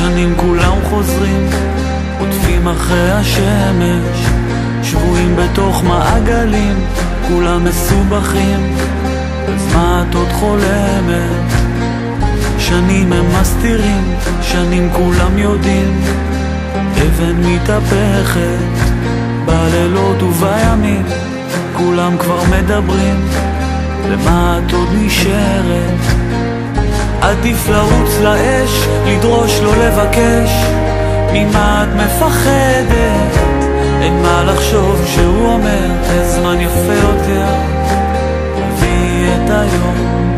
שנים כולם חוזרים, עוטפים אחרי השמש, שבויים בתוך מעגלים, כולם מסובכים, אז מה את עוד חולמת? שנים הם מסתירים, שנים כולם יודעים, אבן מתהפכת, בלילות ובימים, כולם כבר מדברים, למה את עוד נשארת? עדיף לרוץ לאש, לדרוש לא לבקש, ממה את מפחדת? אין מה לחשוב כשהוא אומר, הזמן יפה יותר, תביאי את היום.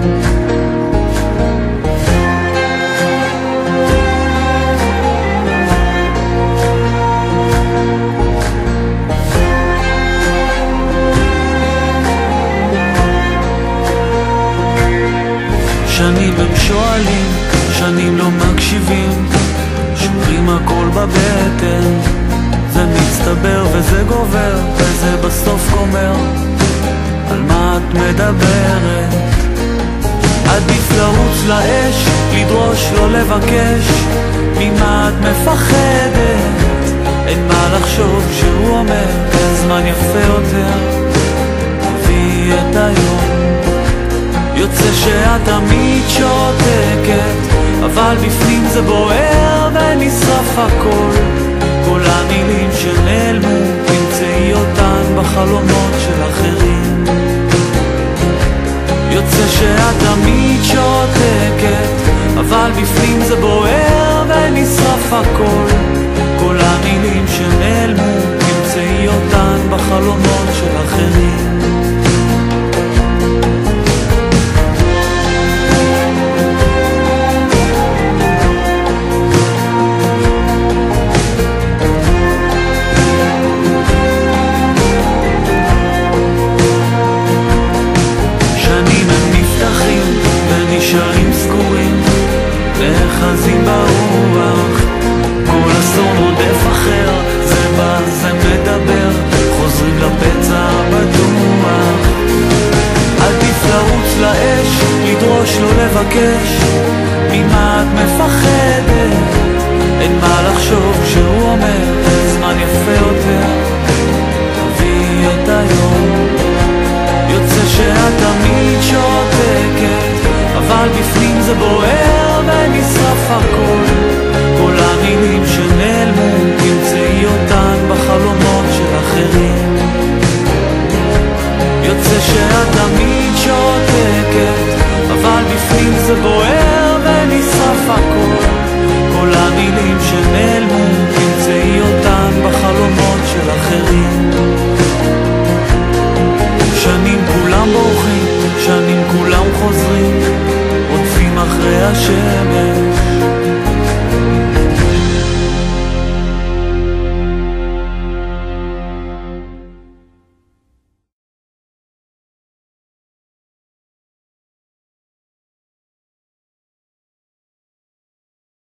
הכל בבטן, זה מצטבר וזה גובר, וזה בסוף גומר, על מה את מדברת? עדיף לרוץ לאש, לדרוש לא לבקש, ממה את מפחדת? אין מה לחשוב כשהוא אומר, הזמן יפה יותר, תביאי את היום. יוצא שאת תמיד שותקת, אבל בפנים זה בוער ונשרף הכל. כל המילים שנעלמו, תמצאי אותן בחלומות של אחרים. יוצא שאת תמיד שותקת, אבל בפנים זה בוער ונשרף הכל. כל המילים שנעלמו, תמצאי אותן בחלומות של אחרים. נאחזים ברוח. כל אסון רודף אחר, זה בא, זה מדבר, חוזרים לפצע הבטוח. עדיף לרוץ לאש, לדרוש לא לבקש, ממה את מפחדת?